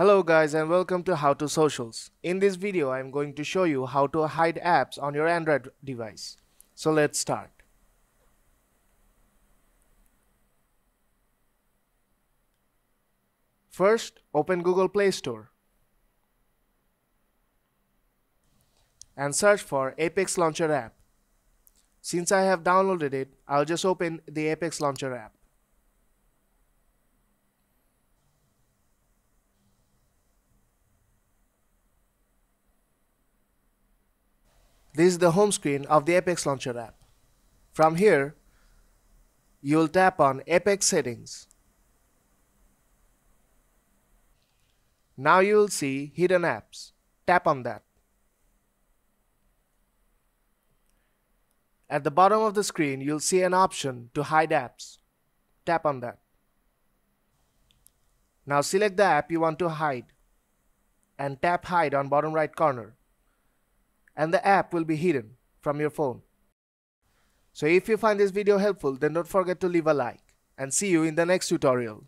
Hello guys and welcome to How to Socials. In this video I am going to show you how to hide apps on your Android device. So let's start. First open Google Play Store and search for Apex Launcher app. Since I have downloaded it, I'll just open the Apex Launcher app. This is the home screen of the Apex Launcher app. From here, you'll tap on Apex Settings. Now you'll see Hidden Apps. Tap on that. At the bottom of the screen, you'll see an option to hide apps. Tap on that. Now select the app you want to hide and tap hide on bottom right corner and the app will be hidden from your phone. So if you find this video helpful then don't forget to leave a like and see you in the next tutorial.